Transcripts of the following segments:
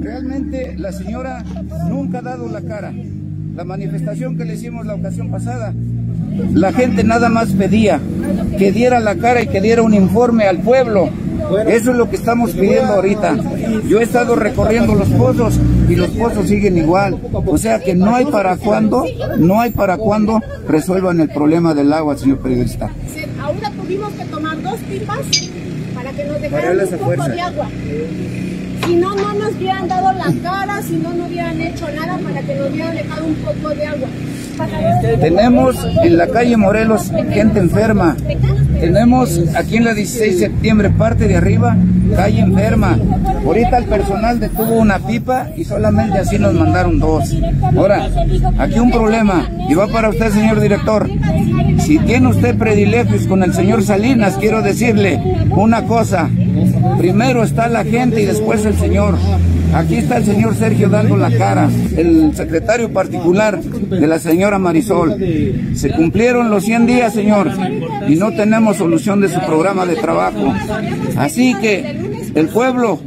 Realmente la señora nunca ha dado la cara. La manifestación que le hicimos la ocasión pasada, la gente nada más pedía que diera la cara y que diera un informe al pueblo. Eso es lo que estamos pidiendo ahorita. Yo he estado recorriendo los pozos y los pozos siguen igual. O sea que no hay para cuándo, no hay para cuándo resuelvan el problema del agua, señor periodista. Ahora tuvimos que tomar dos pipas para que nos dejaran un poco de agua. Si no, no nos hubieran dado la cara, si no, no hubieran hecho nada para que nos hubieran dejado un poco de agua. Tenemos en la calle Morelos gente enferma. Tenemos aquí en la 16 de septiembre, parte de arriba, calle enferma. Ahorita el personal detuvo una pipa y solamente así nos mandaron dos. Ahora, aquí un problema, y va para usted, señor director. Si tiene usted predilegios con el señor Salinas, quiero decirle una cosa. Primero está la gente y después el señor. Aquí está el señor Sergio dando la cara, el secretario particular de la señora Marisol. Se cumplieron los 100 días, señor, y no tenemos solución de su programa de trabajo. Así que el pueblo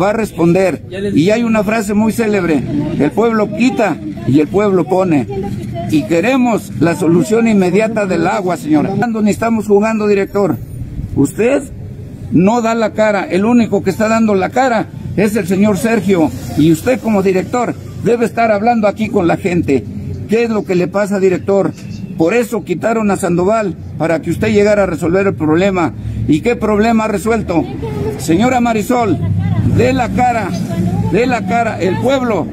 va a responder. Y hay una frase muy célebre, el pueblo quita y el pueblo pone. Y queremos la solución inmediata del agua, señora. ¿Cuándo ni estamos jugando, director? Usted no da la cara, el único que está dando la cara es el señor Sergio y usted como director debe estar hablando aquí con la gente. ¿Qué es lo que le pasa, director? Por eso quitaron a Sandoval, para que usted llegara a resolver el problema. ¿Y qué problema ha resuelto? Señora Marisol, dé la cara, dé la cara. El pueblo,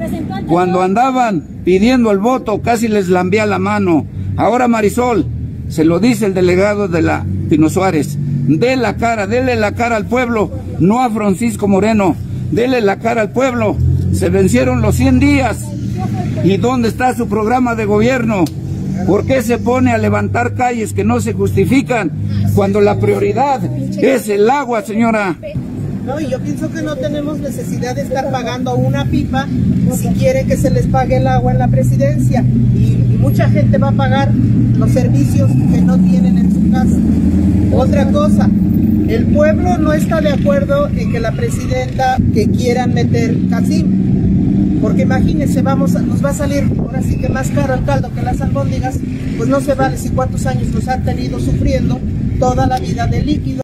cuando andaban pidiendo el voto, casi les lambía la mano. Ahora Marisol, se lo dice el delegado de la Pino Suárez, dé la cara, dele la cara al pueblo, no a Francisco Moreno, dele la cara al pueblo. Se vencieron los 100 días. ¿Y dónde está su programa de gobierno? ¿Por qué se pone a levantar calles que no se justifican cuando la prioridad es el agua, señora? No, y yo pienso que no tenemos necesidad de estar pagando una pipa si quiere que se les pague el agua en la presidencia. Y, y mucha gente va a pagar los servicios que no tienen en su. Otra cosa, el pueblo no está de acuerdo en que la presidenta que quieran meter Casim. Porque imagínense, vamos a- nos va a salir ahora sí que más caro el caldo que las albóndigas, pues no se vale si cuántos años nos han tenido sufriendo toda la vida de líquido.